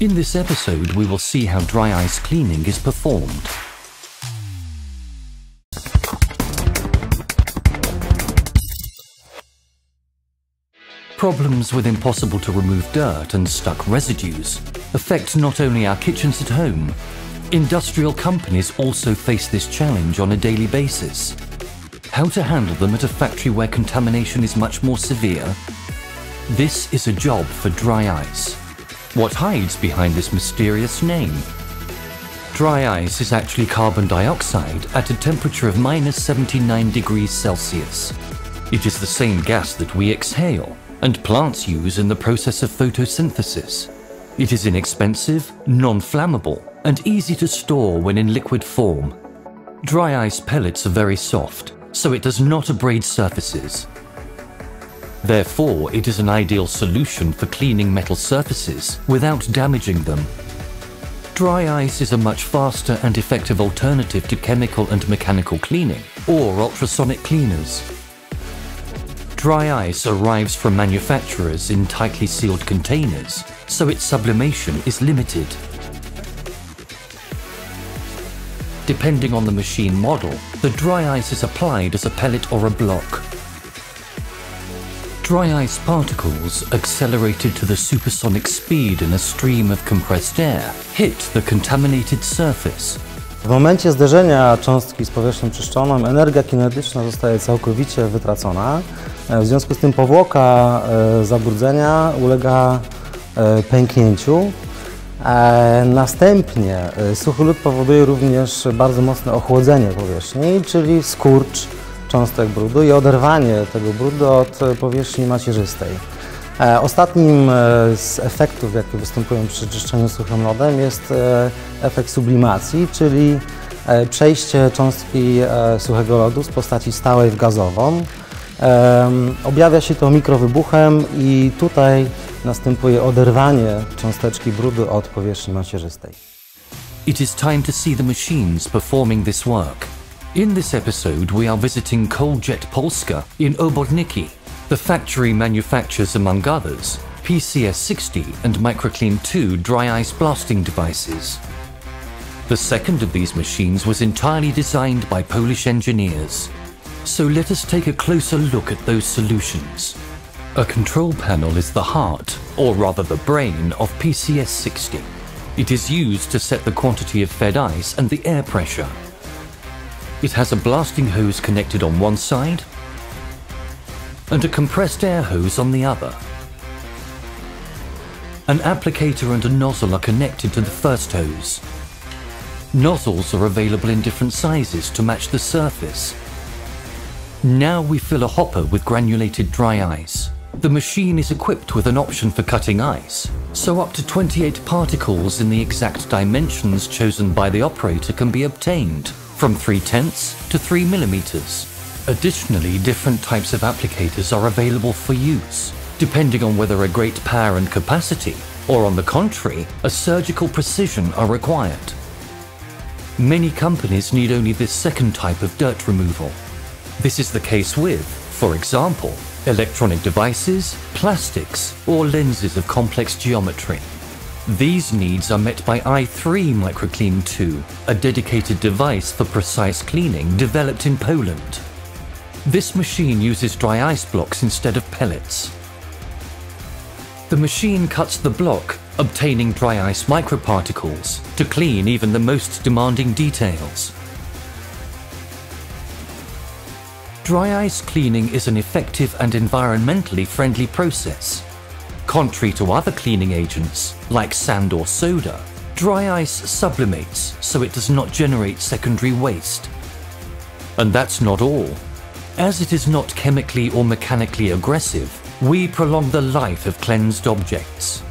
In this episode, we will see how dry ice cleaning is performed. Problems with impossible to remove dirt and stuck residues affect not only our kitchens at home, industrial companies also face this challenge on a daily basis. How to handle them at a factory where contamination is much more severe? This is a job for dry ice. What hides behind this mysterious name? Dry ice is actually carbon dioxide at a temperature of minus 79 degrees Celsius. It is the same gas that we exhale and plants use in the process of photosynthesis. It is inexpensive, non-flammable, and easy to store when in liquid form. Dry ice pellets are very soft, so it does not abrade surfaces. Therefore, it is an ideal solution for cleaning metal surfaces without damaging them. Dry ice is a much faster and effective alternative to chemical and mechanical cleaning, or ultrasonic cleaners. Dry ice arrives from manufacturers in tightly sealed containers, so its sublimation is limited. Depending on the machine model, the dry ice is applied as a pellet or a block. Dry ice particles, accelerated to the supersonic speed in a stream of compressed air, hit the contaminated surface. W momencie zderzenia cząstki z powierzchnią czyszczoną energia kinetyczna zostaje całkowicie wytracona. E, W związku z tym powłoka e, zabrudzenia ulega e, pęknięciu. Następnie suchy lód powoduje również bardzo mocne ochłodzenie powierzchni, czyli skurcz cząstek brudu i oderwanie tego brudu od e, powierzchni macierzystej. E, Ostatnim e, z efektów, jakie występują przy czyszczeniu suchym lodem jest efekt sublimacji, czyli przejście cząstki suchego lodu z postaci stałej w gazową. Objawia się to mikrowybuchem i tutaj następuje oderwanie cząsteczki brudu od powierzchni macierzystej. It is time to see the machines performing this work. In this episode, we are visiting Cold Jet Polska in Oborniki. The factory manufactures, among others, PCS-60 and Microclean 2 dry ice blasting devices. The second of these machines was entirely designed by Polish engineers. So let us take a closer look at those solutions. A control panel is the heart, or rather the brain, of PCS-60. It is used to set the quantity of fed ice and the air pressure. It has a blasting hose connected on one side and a compressed air hose on the other. An applicator and a nozzle are connected to the first hose. Nozzles are available in different sizes to match the surface. Now we fill a hopper with granulated dry ice. The machine is equipped with an option for cutting ice, so up to 28 particles in the exact dimensions chosen by the operator can be obtained, from 3 tenths to 3 millimeters. Additionally, different types of applicators are available for use, depending on whether a great power and capacity, or on the contrary, a surgical precision are required. Many companies need only this second type of dirt removal. This is the case with, for example, electronic devices, plastics, or lenses of complex geometry. These needs are met by i3 Microclean 2, a dedicated device for precise cleaning developed in Poland. This machine uses dry ice blocks instead of pellets. The machine cuts the block, obtaining dry ice microparticles to clean even the most demanding details. Dry ice cleaning is an effective and environmentally friendly process. Contrary to other cleaning agents, like sand or soda, dry ice sublimates so it does not generate secondary waste. And that's not all. As it is not chemically or mechanically aggressive, we prolong the life of cleansed objects.